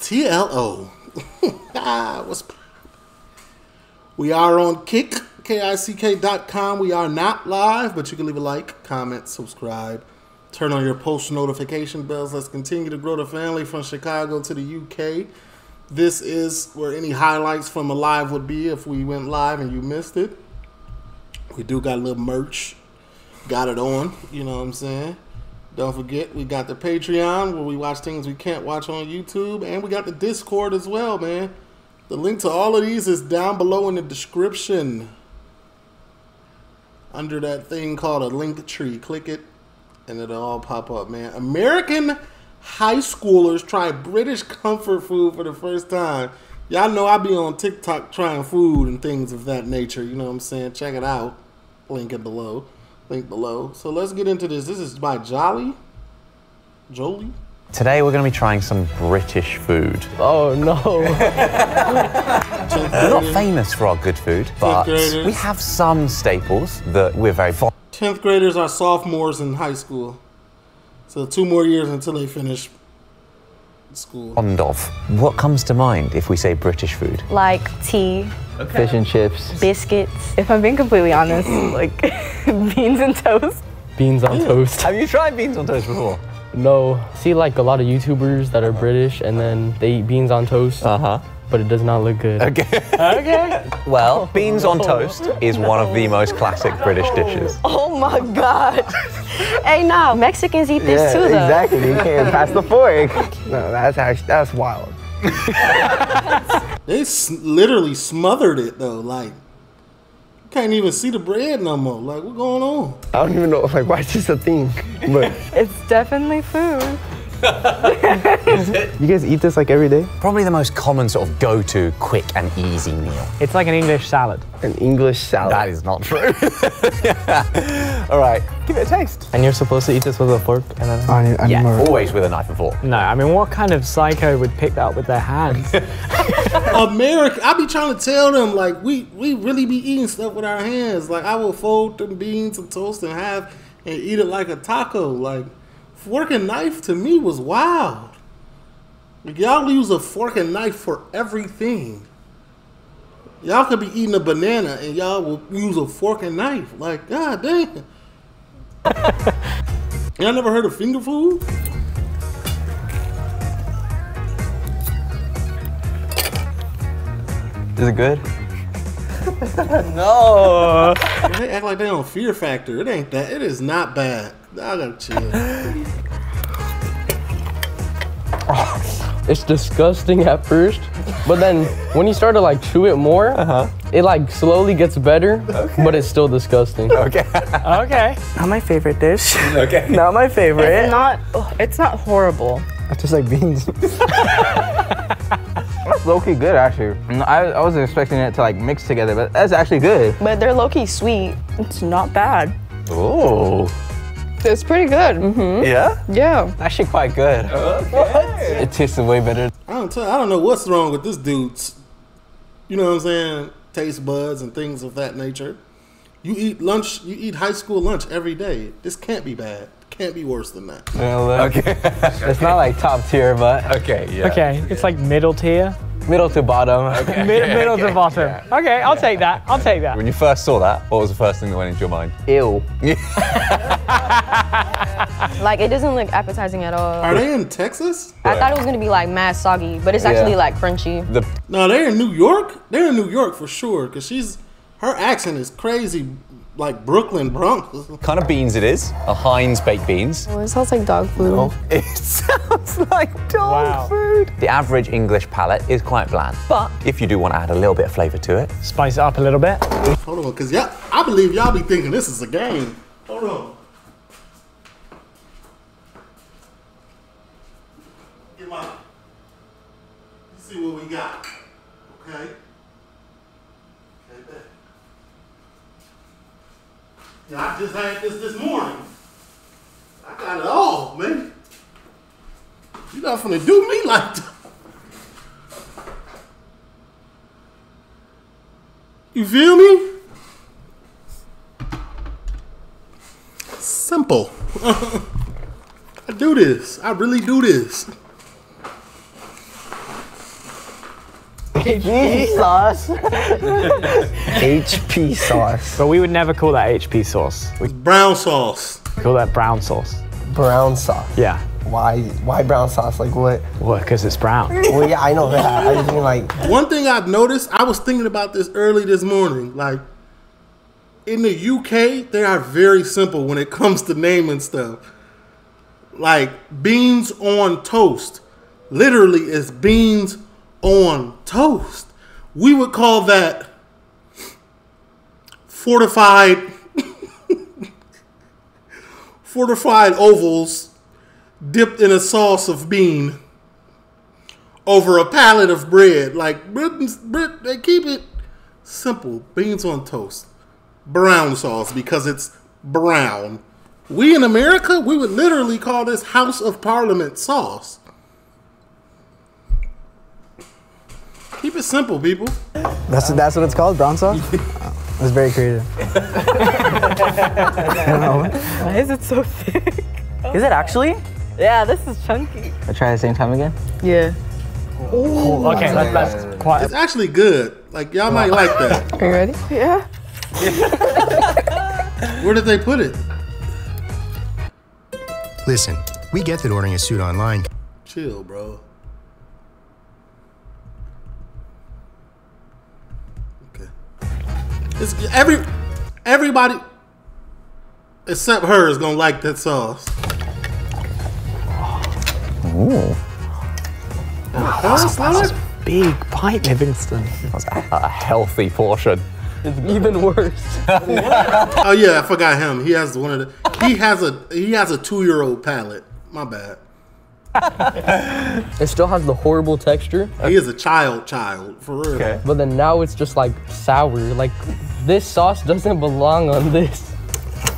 TLO. ah, what's we are on Kick, K-I-C-K.com. We are not live, but you can leave a like, comment, subscribe, turn on your post notification bells. Let's continue to grow the family from Chicago to the UK. This is where any highlights from a live would be if we went live and you missed it. We do got a little merch. Got it on, you know what I'm saying? Don't forget, we got the Patreon where we watch things we can't watch on YouTube, and we got the Discord as well, man. The link to all of these is down below in the description under that thing called a link tree. Click it, and it'll all pop up, man. American high schoolers try British comfort food for the first time. Y'all know I be on TikTok trying food and things of that nature. You know what I'm saying? Check it out. Link it below link below. So let's get into this. This is by Jolly. Jolie. Today we're going to be trying some British food. Oh no. we're not famous for our good food, but we have some staples that we're very fond 10th graders are sophomores in high school. So two more years until they finish school. Fond of. What comes to mind if we say British food? Like tea. Okay. Fish and chips. Biscuits. If I'm being completely honest, like beans and toast. Beans on toast. Have you tried beans on toast before? No. See like a lot of YouTubers that are British and then they eat beans on toast. Uh-huh but it does not look good. Okay. okay. Well, beans on toast is one of the most classic British dishes. Oh my God. hey, no, Mexicans eat this yeah, too, though. Exactly. You can't pass the fork. No, that's actually that's wild. they literally smothered it though, like. Can't even see the bread no more. Like, what's going on? I don't even know. Like, why is this a thing? But it's definitely food you guys eat this like every day? Probably the most common sort of go-to quick and easy meal. It's like an English salad. An English salad. That is not true. All right, give it a taste. And you're supposed to eat this with a fork and then... I need, I yeah, more. always with a knife and fork. No, I mean, what kind of psycho would pick that up with their hands? America, I be trying to tell them, like, we, we really be eating stuff with our hands. Like, I will fold them beans and toast and half and eat it like a taco. Like, Fork and knife to me was wild. Like, y'all use a fork and knife for everything. Y'all could be eating a banana and y'all will use a fork and knife. Like, god damn. y'all never heard of finger food? Is it good? no. they act like they on Fear Factor. It ain't that. It is not bad. I gotta chill. It's disgusting at first, but then when you start to like chew it more, uh-huh. it like slowly gets better, okay. but it's still disgusting. Okay. okay. Not my favorite dish. Okay. Not my favorite. It's not. It's not horrible. It's just like beans. That's low-key good, actually. I, I wasn't expecting it to like mix together, but that's actually good. But they're low-key sweet. It's not bad. Oh. It's pretty good. Mm -hmm. Yeah? Yeah. Actually quite good. Okay. It tastes way better. I don't tell, I don't know what's wrong with this dude's, you know what I'm saying, taste buds and things of that nature. You eat lunch, you eat high school lunch every day. This can't be bad. Can't be worse than that. Well, uh, okay. it's not like top tier, but okay, yeah. Okay, it's like middle tier. Middle to bottom. Okay. Mid middle okay. to bottom. Yeah. Okay, I'll take that. I'll take that. When you first saw that, what was the first thing that went into your mind? Ew. like it doesn't look appetizing at all. Are they in Texas? I thought it was gonna be like mad soggy, but it's actually yeah. like crunchy. The no, they're in New York. They're in New York for sure, cause she's her accent is crazy like Brooklyn Bronx. kind of beans it is. A Heinz baked beans. Oh, it sounds like dog food. No. Oh, it sounds like dog wow. food. The average English palate is quite bland. But if you do want to add a little bit of flavour to it. Spice it up a little bit. Hold on, because y'all, I believe y'all be thinking this is a game. Hold on. Get my, let's see what we got, okay? I just had this this morning. I got it all, man. You're not gonna do me like that. You feel me? Simple. I do this. I really do this. HP sauce. HP sauce. But we would never call that HP sauce. We Brown sauce. call that brown sauce. Brown sauce. Yeah. Why? Why brown sauce? Like what? Well, because it's brown. Well, yeah, I know that. I just mean like One thing I've noticed, I was thinking about this early this morning. Like in the UK, they are very simple when it comes to naming stuff. Like beans on toast, literally is beans on toast. We would call that fortified fortified ovals dipped in a sauce of bean over a pallet of bread. Like Britons, Brit, they keep it simple. Beans on toast, brown sauce because it's brown. We in America, we would literally call this House of Parliament sauce. Keep it simple, people. That's that's what it's called, brown sauce. Oh, That's very creative. Why is it so thick? Is it actually? Yeah, this is chunky. I try the same time again. Yeah. Okay, that, that's quite. It's actually good. Like y'all might like that. Are you ready? Yeah. Where did they put it? Listen, we get that ordering a suit online Chill, bro. It's every everybody except her is gonna like that sauce. Ooh. Huh, Slider? Big bite, Livingston. That's a, a healthy portion. It's even worse. Oh yeah, I forgot him. He has one of the. He has a he has a two year old palate. My bad. It still has the horrible texture, He is a child, child for real. Okay. but then now it's just like sour. Like this sauce doesn't belong on this.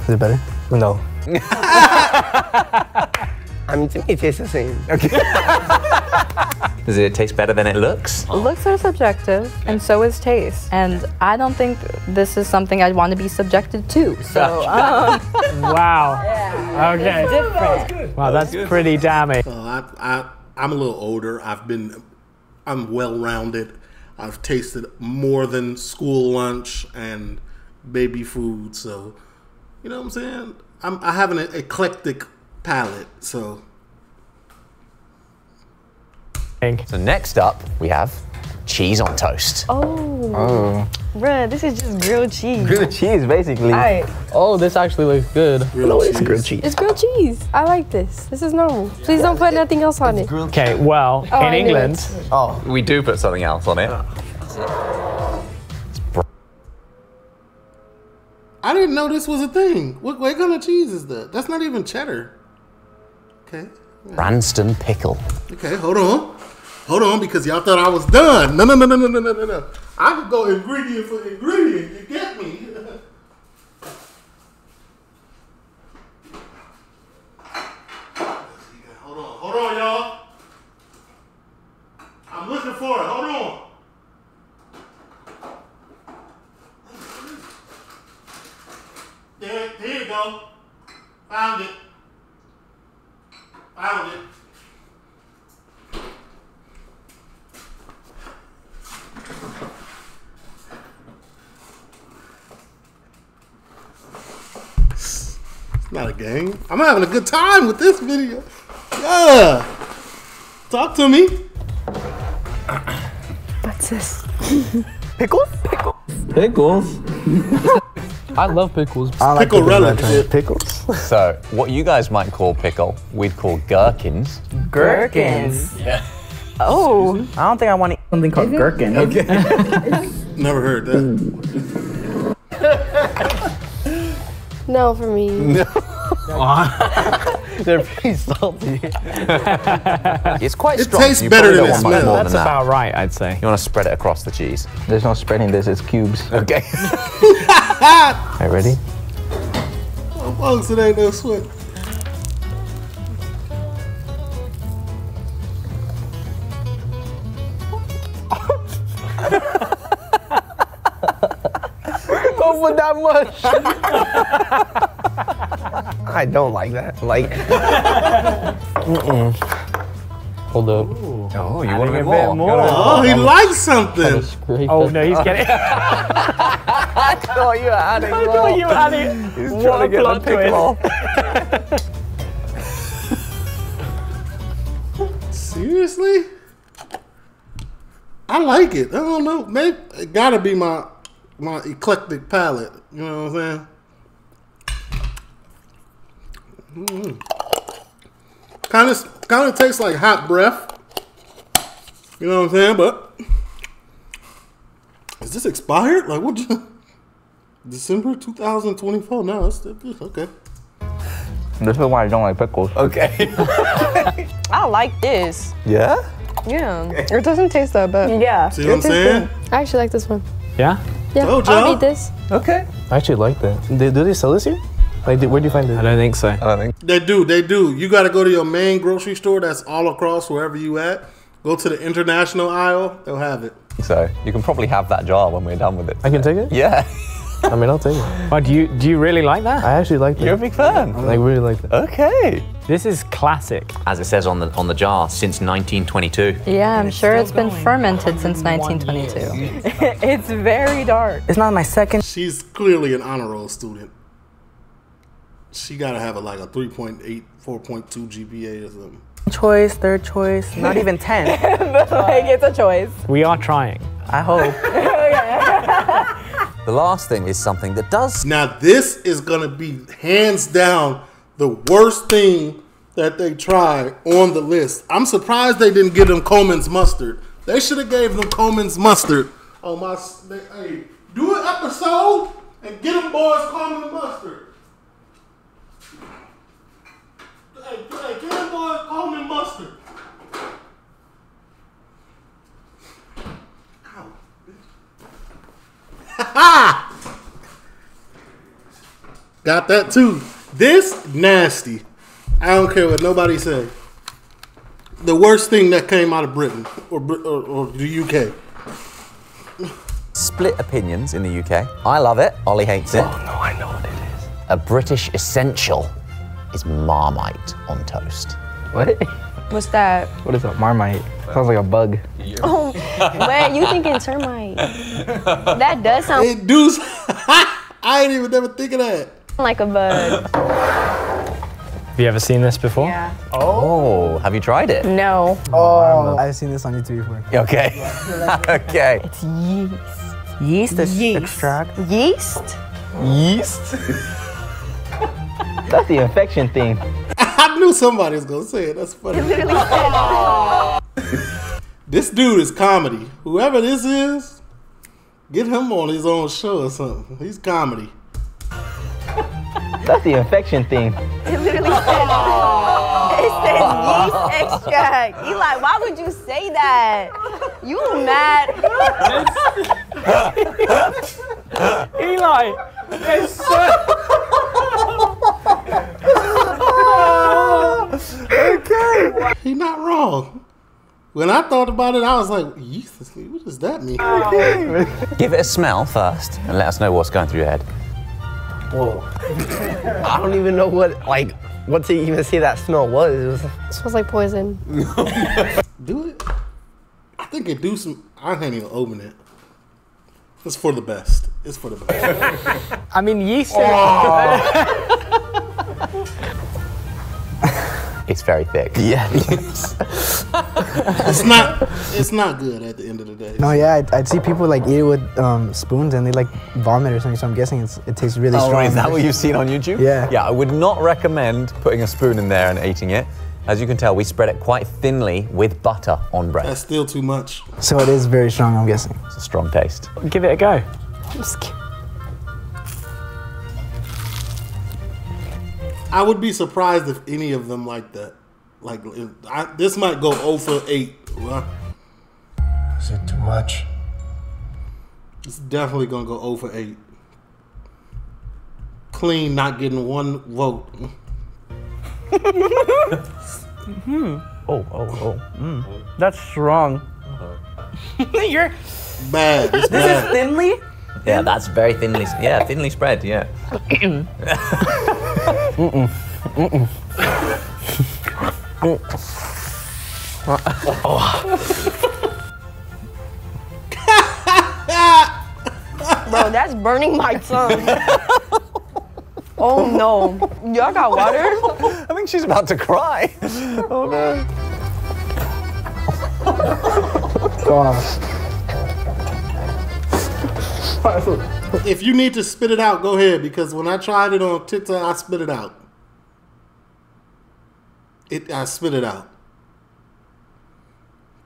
Is it better? No. I mean, to me, it tastes the same. Okay. Does it taste better than it looks? Looks are subjective, and so is taste. And I don't think this is something I'd want to be subjected to. So, um, Wow. Okay. different. Wow, that's pretty damning. Uh, I, I I'm a little older. I've been I'm well rounded. I've tasted more than school lunch and baby food. So you know what I'm saying. I'm, I have an eclectic palate. So So next up, we have cheese on toast. Oh, Oh. bruh, this is just grilled cheese. Grilled cheese, basically. Alright, Oh, this actually looks good. grilled cheese. Grilled cheese. It's grilled cheese. I like this. This is normal. Please don't put nothing else on it. Okay, well, Oh, in I England. Oh, We do put something else on it. I didn't know this was a thing. What, what kind of cheese is that? That's not even cheddar. Okay. Branston pickle. Okay, hold on. Hold on, because y'all thought I was done. No, no, no, no, no, no, no, no. I could go ingredient for ingredient. You get me? Not a game. I'm having a good time with this video. Yeah. Talk to me. what's this? pickles? Pickles. I love pickles. I like Pickle pickles, relic. but Pickles. So, what you guys might call pickle, we'd call gherkins. Gherkins. Yeah. Oh, I don't think I want to eat something called gherkin. Okay. Never heard that. No, for me. They're pretty salty. It's quite It strong. It tastes You better than don't it smells. more that's than that. about right, I'd say. You want to spread it across the cheese. There's no spreading this, it's cubes. Okay. All right, ready? Oh, Amongst it ain't no sweat. Don't put that much. I don't like that. Like, Hold up. Oh, you want a bit a more? bit more. Gotta- Oh, he likes something. Oh no, he's getting. I thought you were adding I thought you were adding. He's What trying a to get the pickle twist. off. Seriously? I like it. I don't know. Maybe it gotta be my my eclectic palate. You know what I'm saying? Kind of kind of tastes like hot breath. You know what I'm saying? But is this expired? Like what? December 2024? No, it's, it's okay. This is why I don't like pickles. Okay. I like this. yeah? Yeah. It doesn't taste that bad. Yeah. See what I'm saying? I actually like this one. Yeah. Yeah, Told I'll eat this. Okay. I actually like that. Do, do they sell this here? Like, where do you find it? I don't think so. I don't think. They do, they do. You got to go to your main grocery store that's all across wherever you at. Go to the international aisle, they'll have it. So you can probably have that jar when we're done with it. I can take it. Yeah. I mean, I'll take it. But do you do you really like that? I actually like that. You're a big fan. I like really like that. Okay. This is classic. As it says on the on the jar, since 1922. Yeah, I'm sure it's been fermented since 1922. it's very dark. It's not my second. She's clearly an honor roll student. She got to have a, like a 3.8, 4.2 GPA or something. Choice, third choice, not even 10. like it's a choice. We are trying. I hope. The last thing is something that does. Now, this is going to be hands down the worst thing that they try on the list. I'm surprised they didn't give them Colman's mustard. They should have gave them Colman's mustard. Oh my! They, hey, do an episode and get them boys Coleman mustard. Hey, hey, get them boys Colman mustard. Ow. Ha Got that too. This nasty. I don't care what nobody say. The worst thing that came out of Britain or or, or the UK. Split opinions in the UK. I love it. Ollie hates it. Oh no, I know what it is. A British essential is Marmite on toast. What? What's that? What is that? Marmite. Sounds like a bug. Oh, wait, you thinking termite? That does sound It do. I ain't even never think of that. like a bug. Have you ever seen this before? Yeah. Oh, have you tried it? No. Oh, I've seen this on YouTube before. Okay. okay. It's yeast. Yeast ex- Yeast. extract. Yeast? Yeast. That's the infection thing. I knew somebody was gonna say it. That's funny. Literally This dude is comedy. Whoever this is, get him on his own show or something. He's comedy. That's the infection thing. It literally said, it says yeast extract. Eli, why would you say that? You mad? Eli, it's so. He not wrong. When I thought about it, I was like, yeast. What does that mean? Give it a smell first and let us know what's going through your head. Whoa. I don't even know what like what to even say that smell was. It was It smells like poison. Do it. I think it do some. I can't even open it. It's for the best. It's for the best. I mean, yeast. It's very thick. yeah. it's not. It's not good at the end of the day. No, yeah, I'd, I'd see people like eat it with um, spoons and they like vomit or something. So I'm guessing it's, it tastes really Oh, strong. is that what you've seen on YouTube? Yeah. Yeah, I would not recommend putting a spoon in there and eating it. As you can tell, we spread it quite thinly with butter on bread. That's still too much. So it is very strong. I'm guessing. It's a strong taste. Give it a go. I would be surprised if any of them like that. Like if I, this might go 0 for 8. Is it too much? It's definitely gonna go 0 for 8. Clean, not getting one vote. mm-hmm. Oh, oh, oh. Mm. That's strong. You're. Bad. It's This bad. is thinly. Yeah, that's very thinly. Yeah, thinly spread. Yeah. Mm-mm. Mm-mm. Bro, that's burning my tongue. oh no. Y'all got water? I think she's about to cry. Oh no. If you need to spit it out, go ahead because when I tried it on TikTok, I spit it out. It I spit it out.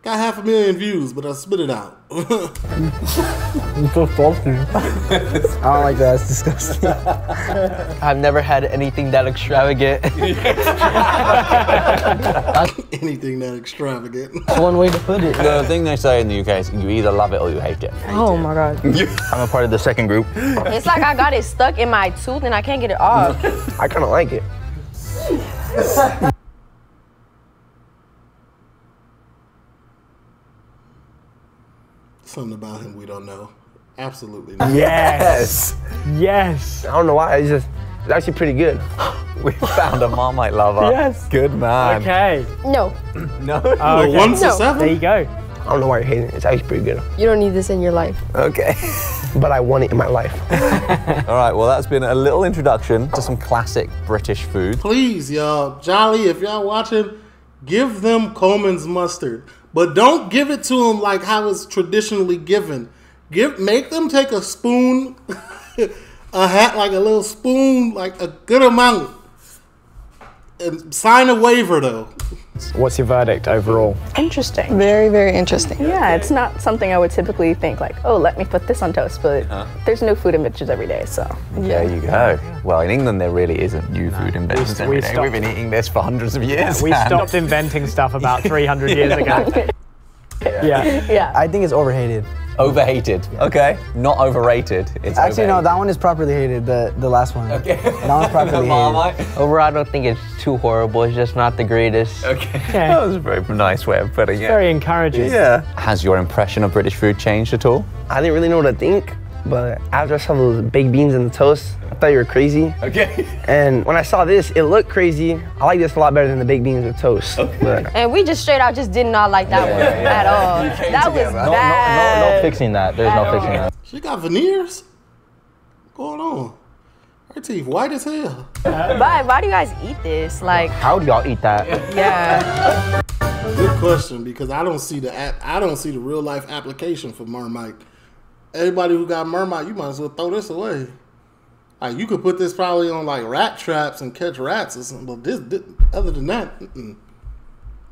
Got half a million views, but I spit it out. I'm so salty. I don't like that. It's disgusting. I've never had anything that extravagant. Anything that extravagant. One way to put it. The thing they say in the UK is you either love it or you hate it. Oh my god. I'm a part of the second group. It's like I got it stuck in my tooth and I can't get it off. I kind of like it. Something about him we don't know. Absolutely not. Yes. Yes. I don't know why. It's just it's actually pretty good. We found a Marmite lover. Yes. Good man. Okay. No, No. Oh, okay. one to No. seven? There you go. I don't know why you're hating it. It's actually pretty good. you don't need this in your life. Okay. But I want it in my life. All right. Well, that's been a little introduction to some classic British food. Please, y'all, Jolly, if y'all watching, give them Colman's mustard, but don't give it to them like how it's traditionally given. Give, make them take a spoon, a hat like a little spoon, like a good amount, Um, sign a waiver though. What's your verdict overall? Interesting. Very, very interesting. Yeah, it's not something I would typically think like, oh, let me put this on toast, but uh-huh. there's no food in bitches every day, so. There you go. Well, in England, there really isn't new food in business we every day. stopped- We've been eating this for hundreds of years. We stopped inventing stuff about 300 years ago. Yeah. Yeah. I think it's overhated. Overhated. Okay. Not overrated. It's Actually, no, that one is properly hated. The the last one. Okay. That one's properly hated. Marmite. Overall, I don't think it's too horrible. It's just not the greatest. Okay. Okay. That was a very nice way of putting it. Very encouraging. Yeah. Has your impression of British food changed at all? I didn't really know what to think, but after I saw those baked beans and the toast, I thought you were crazy. Okay. And when I saw this, it looked crazy. I like this a lot better than the baked beans with toast. But And we just straight out just did not like that one at all. That was together. No- bad. fixing that. There's no fixing that. She got veneers. What's going on? Her teeth white as hell. Why, why do you guys eat this? Like, How do y'all eat that? yeah. Good question because I don't see the app, I don't see the real life application for Marmite. Everybody who got Marmite, you might as well throw this away. Like you could put this probably on like rat traps and catch rats or something. But this, this other than that, mm-mm.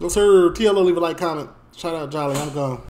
no sir. TLO leave a like, comment. Shout out Jolly. I'm gone.